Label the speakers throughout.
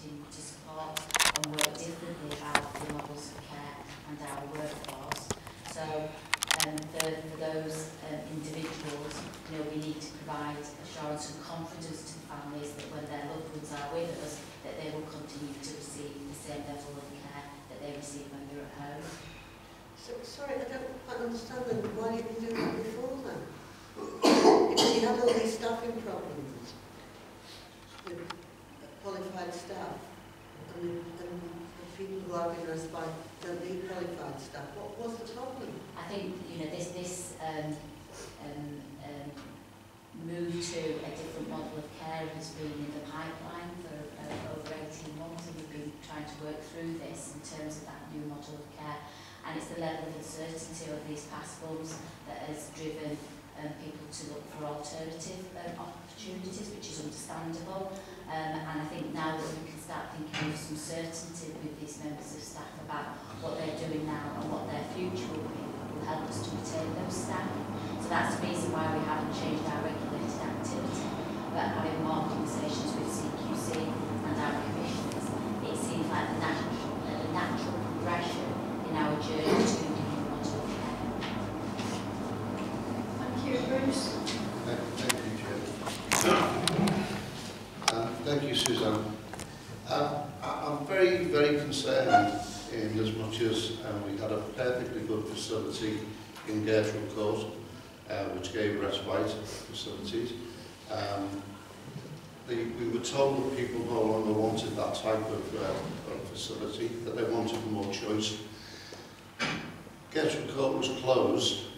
Speaker 1: continue to and work differently about the models of care and our workforce. So um, for, for those um, individuals, you know, we need to provide assurance and confidence to families that when their loved ones are with us, that they will continue to receive the same level of care that they receive when they're at home.
Speaker 2: So, sorry, I don't quite understand. Why you do that before then? because you had all these staffing problems qualified staff and, the, the people who are being respite don't need qualified staff. What was the problem?
Speaker 1: I think you know this this um, um, um, move to a different model of care has been in the pipeline for uh, over 18 months, and we've been trying to work through this in terms of that new model of care. And it's the level of uncertainty of these past that has driven to look for alternative um, opportunities, which is understandable. Um, and I think now that we can start thinking of some certainty with these members of staff about what they're doing now and what their future will be, will help us to retain those staff. So that's the reason why we haven't changed our regulated activity, but having more conversations with CQC
Speaker 3: Thank you, Bruce.
Speaker 4: Thank, thank you, Chair. Uh, thank you, Suzanne. Uh, I'm very, very concerned in as much as um, we had a perfectly good facility in Girtrell Court, uh, which gave respite facilities. Um, the, we were told that people no longer wanted that type of, uh, of facility, that they wanted more choice. Girtrell Court was closed,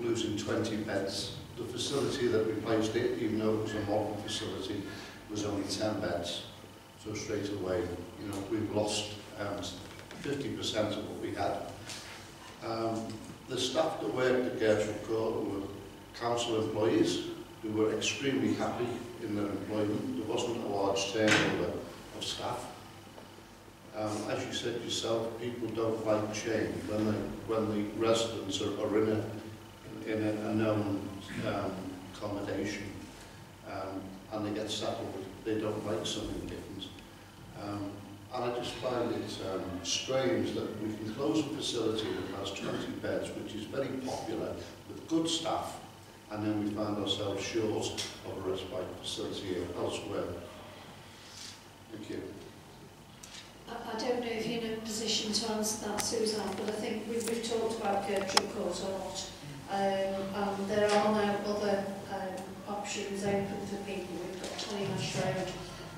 Speaker 4: losing 20 beds. The facility that replaced it, even though it was a modern facility, was only 10 beds. So straight away, you know, we've lost um, 50% of what we had. Um, the staff that worked at Girtrell Court were council employees who were extremely happy in their employment. There wasn't a large turnover of staff. Um, as you said yourself, people don't like change. When the, when the residents are, are in a, in a, a known um, accommodation um, and they get settled, they don't like something different. Um, and I just find it um, strange that we can close a facility that has 20 beds, which is very popular, with good staff, and then we find ourselves short of a respite facility elsewhere. Thank you.
Speaker 3: I, don't know if you're in a position to answer that, Suzanne, but I think we've, we've talked about Girtrell Court a lot. Um, and there are now other um, options open for people. We've got Hollymash Road.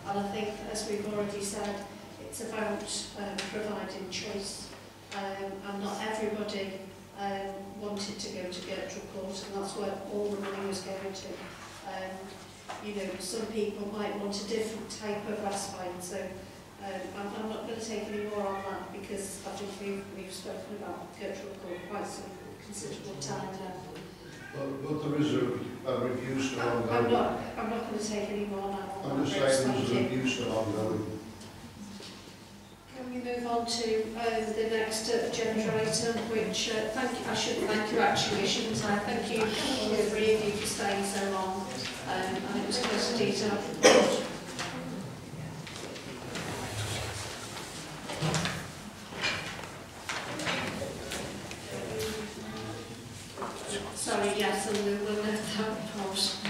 Speaker 3: And I think, as we've already said, it's about um, providing choice. Um, and not everybody um, wanted to go to Gertrude Court, and that's where all the money was going to. Um, you know, some people might want a different type of respite, so Um, I'm, I'm not going to take any more on that because I think we've, we've spoken about Gertrude Court quite some considerable time now.
Speaker 4: But, but there is a, a review still
Speaker 3: ongoing. I'm not, I'm not going to take any more now.
Speaker 4: I'm just saying there's a review still ongoing.
Speaker 3: Can we move on to uh, the next uh, agenda item, which uh, thank you, I should thank you actually, shouldn't I? Thank you, all three of you for staying so long. Um, and it was close to detail. absolutely left out of post.